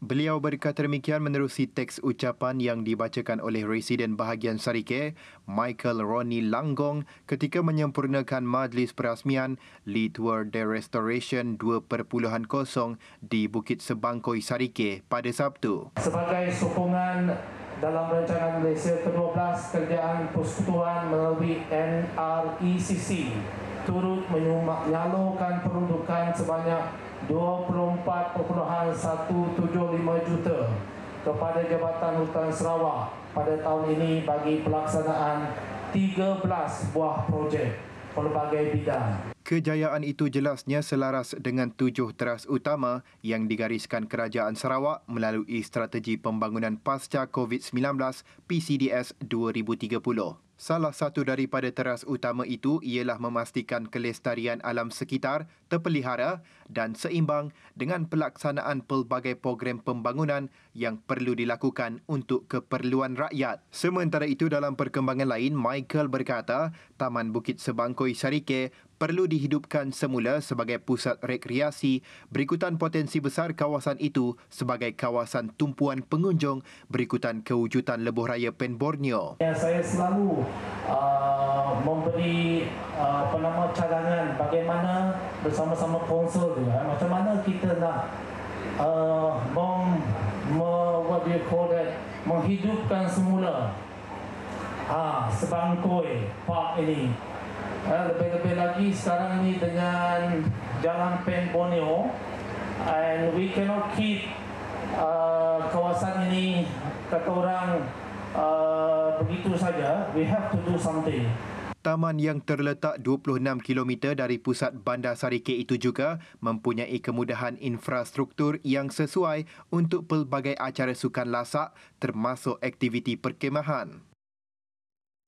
Beliau berkata demikian menerusi teks ucapan yang dibacakan oleh Residen Bahagian Sarike, Michael Ronnie Langgong ketika menyempurnakan majlis perasmian Tour de Restoration 2.0 di Bukit Sebangkoi Sarike pada Sabtu. Sebagai sokongan dalam rancangan Malaysia ke-12 kerjaan persekutuan melalui NRECC turut menyalurkan peruntukan sebanyak 24.175 juta kepada Jabatan Hutan Sarawak pada tahun ini bagi pelaksanaan 13 buah projek pelbagai bidang. Kejayaan itu jelasnya selaras dengan tujuh teras utama yang digariskan Kerajaan Sarawak melalui Strategi Pembangunan Pasca COVID-19 PCDS 2030. Salah satu daripada teras utama itu ialah memastikan kelestarian alam sekitar terpelihara dan seimbang dengan pelaksanaan pelbagai program pembangunan yang perlu dilakukan untuk keperluan rakyat. Sementara itu dalam perkembangan lain, Michael berkata Taman Bukit Sebangkoi Sarike perlu dihidupkan semula sebagai pusat rekreasi berikutan potensi besar kawasan itu sebagai kawasan tumpuan pengunjung berikutan kewujudan lebuh raya Pen Borneo. Ya, saya selalu uh, memberi uh, apa nama cadangan bagaimana bersama-sama konsol dia macam mana kita nak uh, mem, me, what do you call that, menghidupkan semula ah sebangkoi park ini Eh, lebih-lebih lagi sekarang ini dengan jalan Pen Borneo. And we cannot keep uh, kawasan ini kata orang uh, begitu saja. We have to do something. Taman yang terletak 26 km dari pusat Bandar Sarike itu juga mempunyai kemudahan infrastruktur yang sesuai untuk pelbagai acara sukan lasak termasuk aktiviti perkemahan.